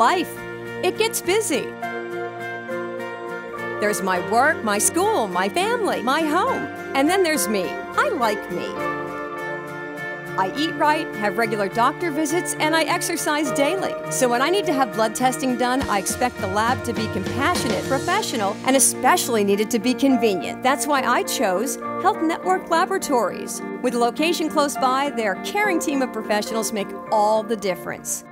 life. It gets busy. There's my work, my school, my family, my home. And then there's me. I like me. I eat right, have regular doctor visits, and I exercise daily. So when I need to have blood testing done, I expect the lab to be compassionate, professional, and especially needed to be convenient. That's why I chose Health Network Laboratories. With a location close by, their caring team of professionals make all the difference.